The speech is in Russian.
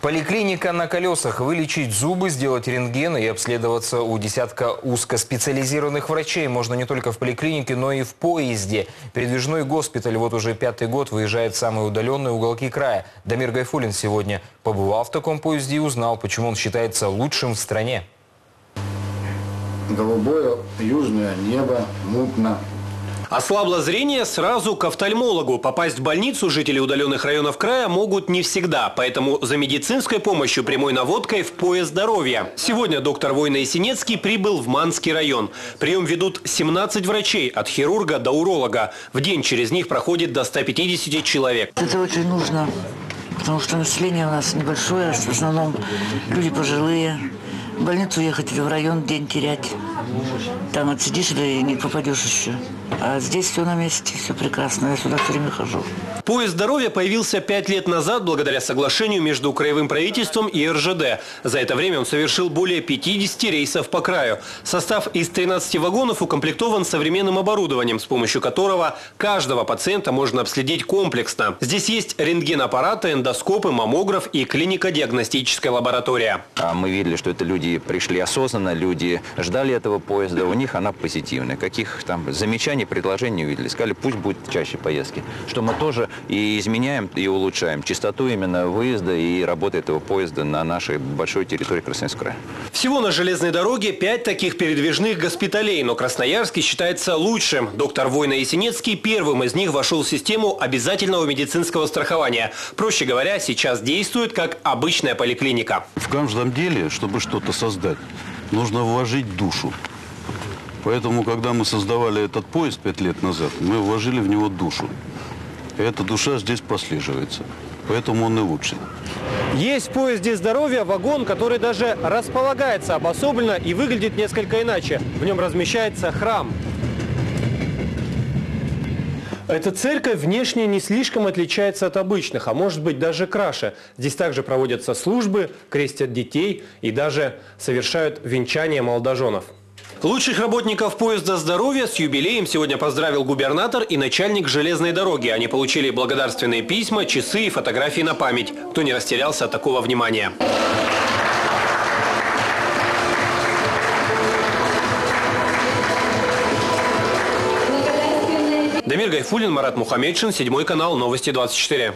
Поликлиника на колесах. Вылечить зубы, сделать рентген и обследоваться у десятка узкоспециализированных врачей можно не только в поликлинике, но и в поезде. Передвижной госпиталь вот уже пятый год выезжает в самые удаленные уголки края. Дамир Гайфулин сегодня побывал в таком поезде и узнал, почему он считается лучшим в стране. Голубое южное небо, мутно. Ослабло зрение сразу к офтальмологу. Попасть в больницу жители удаленных районов края могут не всегда. Поэтому за медицинской помощью прямой наводкой в поезд здоровья. Сегодня доктор Война Есенецкий прибыл в Манский район. Прием ведут 17 врачей, от хирурга до уролога. В день через них проходит до 150 человек. Это очень нужно, потому что население у нас небольшое, в основном люди пожилые. В больницу ехать или в район день терять. Там отсидишь и не попадешь еще. А здесь все на месте, все прекрасно. Я сюда все время хожу. Поезд здоровья появился пять лет назад благодаря соглашению между краевым правительством и РЖД. За это время он совершил более 50 рейсов по краю. Состав из 13 вагонов укомплектован современным оборудованием, с помощью которого каждого пациента можно обследить комплексно. Здесь есть рентгенаппараты, эндоскопы, маммограф и клинико-диагностическая лаборатория. А мы видели, что это люди пришли осознанно, люди ждали этого поезда, у них она позитивная. Каких там замечаний, предложений не увидели. Сказали, пусть будет чаще поездки. Что мы тоже и изменяем, и улучшаем частоту именно выезда и работы этого поезда на нашей большой территории Красноярского края. Всего на железной дороге пять таких передвижных госпиталей, но Красноярский считается лучшим. Доктор Война Есенецкий первым из них вошел в систему обязательного медицинского страхования. Проще говоря, сейчас действует как обычная поликлиника. В каждом деле, чтобы что-то создать, нужно вложить душу. Поэтому, когда мы создавали этот поезд пять лет назад, мы вложили в него душу. И эта душа здесь прослеживается. Поэтому он и лучший. Есть в поезде здоровья вагон, который даже располагается обособленно и выглядит несколько иначе. В нем размещается храм. Эта церковь внешне не слишком отличается от обычных, а может быть даже краше. Здесь также проводятся службы, крестят детей и даже совершают венчание молодоженов. Лучших работников поезда здоровья с юбилеем сегодня поздравил губернатор и начальник железной дороги. Они получили благодарственные письма, часы и фотографии на память. Кто не растерялся от такого внимания. Дамир Гайфулин, Марат Мухамедшин, седьмой канал, новости 24.